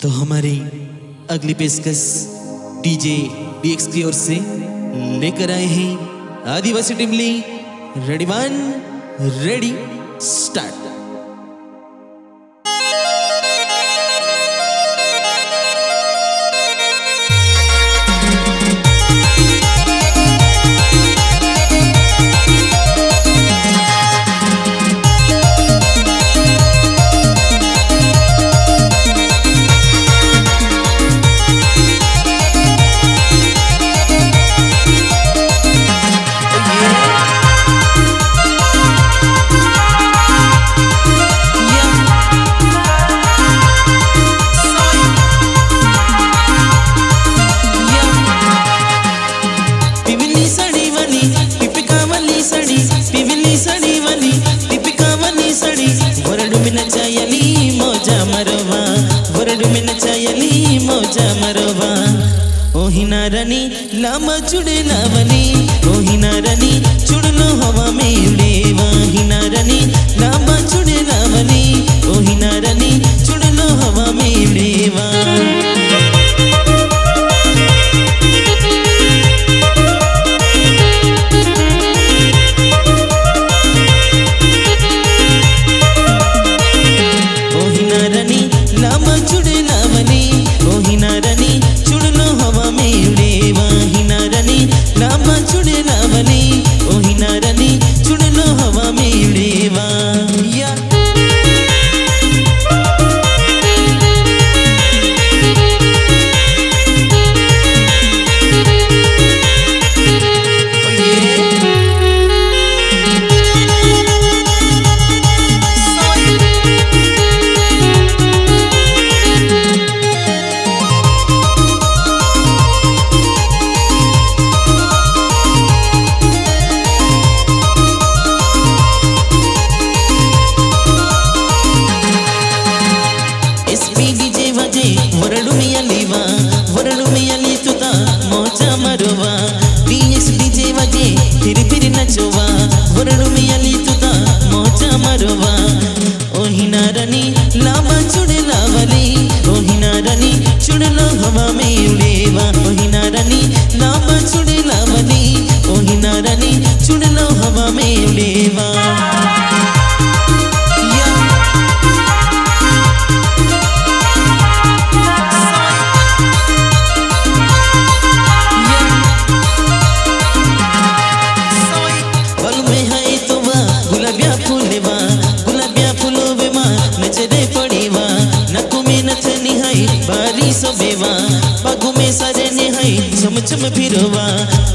तो हमारी अगली पेशकश डीजे डीएक्स की ओर से लेकर आए हैं। आदिवासी Timli ready one ready start ఓహినారని లామ చుడేలావని ఓహినారని చుడులో హవా మే ఉడేవా ಡಿಜೆ ವಜೆ ಹೊರಡು ಮಿಯಲಿವ ಹೊರಡು ಮಿಯಲಿ ತುತ ಮೋಜ ಮರುವ ಡಿಎಸ್ ಡಿಜೆ ವಜೆ ತಿರಿ ತಿರಿ ನಚುವ ಹೊರಡು ಮಿಯಲಿ ತುತ ಮೋಜ ಮರುವ me be the one.